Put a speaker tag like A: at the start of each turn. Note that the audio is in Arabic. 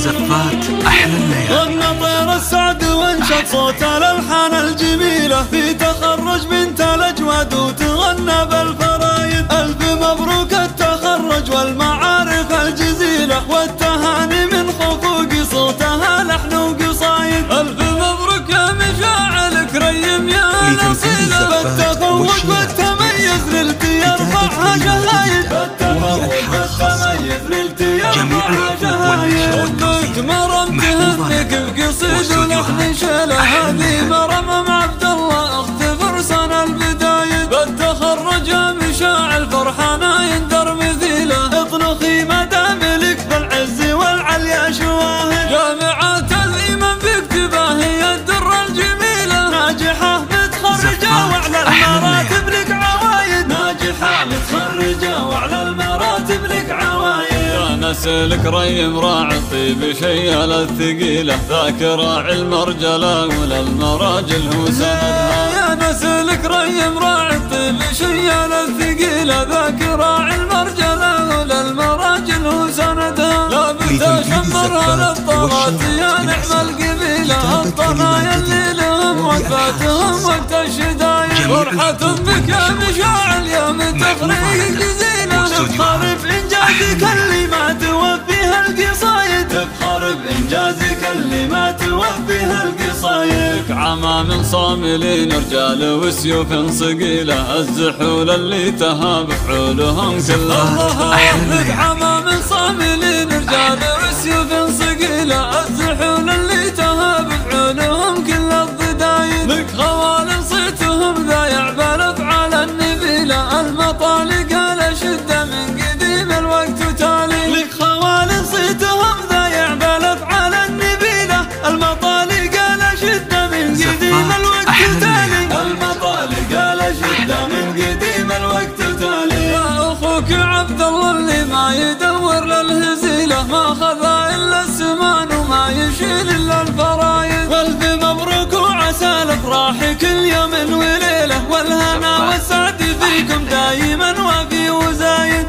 A: زفات أحلى الليالي.
B: غنى طير السعد وانشد صوت الألحان الجميلة في تخرج بنت الأجواد وتغنى بالفرايد ألف مبروك التخرج والمعارف الجزيلة والتهاني من خفوق صوتها لحن وقصايد. ألف مبروك يا مشاعلك ريم يا نصيلة. بالتفوق والتميز للتي يرفعها شهايد. بالتفوق والتميز للتي يرفعها هنك بقصيد ولحن شله هذه يا نسلك ريم راعي الطيب شيال الثقيلة ذاك راعي المرجلة ولا المراجل هو سندها يا نسلك ريم راعي الطيب شيال الثقيلة ذاك راعي المرجلة ولا المراجل هو سندها لا
A: لتنفيذ
B: بتشمرها
A: الزفات
B: للطلات
A: والشهوات
B: يا نعم. القبيلة
A: كلمات
B: اللي لهم وفاتهم وقت الشدايد
A: جميع
B: فرحة بك يا
A: والمشروعات
B: القصايد عمام صاملين رجال وسيوف صقيلة الزحول اللي تهاب فعولهم كل الله
A: أحلى
B: يوفق عمام صاملين رجال وسيوف صقيلة لك عبد الله اللي ما يدور للهزيلة ما خذا إلا الزمان وما يشيل إلا الفرايد. والف مبروك وعسى الأفراح كل يوم وليلة والهنا والسعد فيكم دايما وفي وزايد.